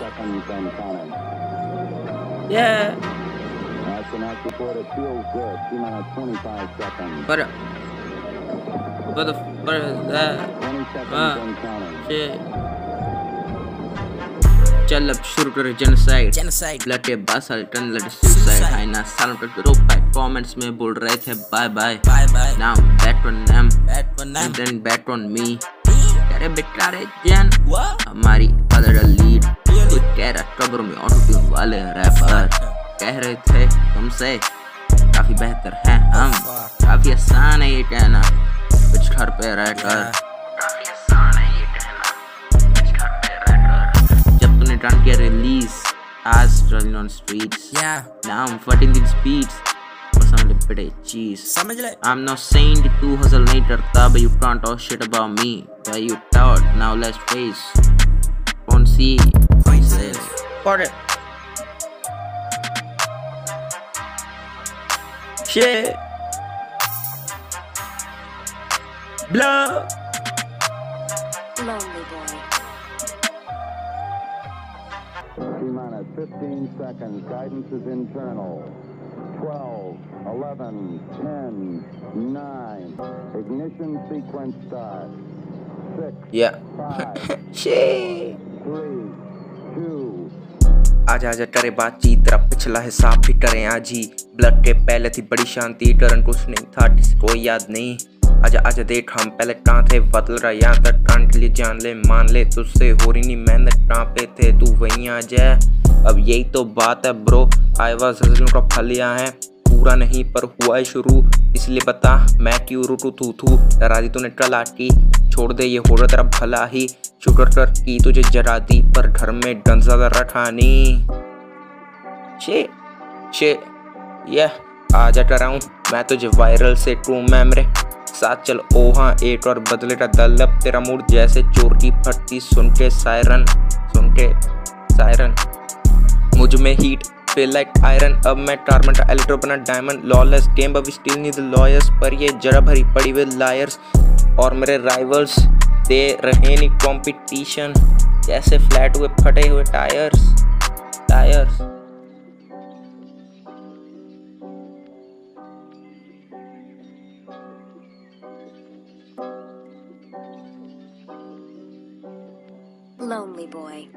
seconds and counting. Yeah. Astronaut report it feels good. T minus 25 seconds. But but the but that 20 seconds Ah. and counting. shit. चल अब शुरू करो genocide Genocide. Blood के बाद साल लड़ suicide high ना सालों तक रो पाए कमेंट्स में बोल रहे थे bye bye Bye bye. Now bat on them Bad for now. and then bet on me तेरे बेटा रे जैन हमारी अदर लीड कह रहा कब्र में ऑटो ट्यून वाले रैपर कह रहे थे तुमसे काफ़ी बेहतर हैं हम। काफ़ी आसान है ये कहना। कुछ घर पे रहकर। ये जब तूने डन किया रिलीज़ आज running on streets I'm fighting these beats personally बड़े चीज़ समझ ले. I'm not saying कि तू हसल नहीं करता but you can't talk shit about me but you thought now let's face कौन सी Faces. Put it Shit Blood Lonely boy. T minus 15 seconds. Guidance is internal. 12, 11, 10, 9. Ignition sequence start. 6, Yeah 5, Shit 3, 2, आजा आजा करे बातचीत, तेरा पिछला हिसाब भी करे आज ही। ब्लड के पहले थी बड़ी शांति टर्न कुछ नहीं था किसको याद नहीं। आजा आजा देख, हम पहले कहाँ थे? बदल रहा यहाँ तक कान के लिए जान ले, मान ले, तुझसे हो रही नहीं मेहनत। कहाँ पे थे? तू वहीं आ जाए अब यही तो बात है ब्रो आई वाज हजलों का फल यहाँ है। पूरा नहीं, पर हुआ है शुरू। इसलिए बता, मैं क्यों रूटू तू थू दी तूने टलाटी छोड़ दे, ये हो रहा तेरा भला ही। शुक्र कर की तुझे जरा दी पर घर में डन ज़्यादा रठानी शे शे ये आजा डराऊं मैं तुझे वायरल से ट्रू मेमरे साथ चल, ओ हाँ एट और बदले का दलब तेरा मूड जैसे चोर की फटती सुन के सायरन सुन के सायरन मुझमें हीट फील लाइक आयरन अब मैं टारमेंट इलेक्ट्रो बना डायमंड लॉलेस गेम अब स्टिल नीड लॉयर्स पर ये जरा भरी पड़ी विद लायर्स और मेरे राइवल्स दे रहे नहीं कंपटीशन जैसे फ्लैट हुए फटे हुए टायर्स टायर्स Lonely boy.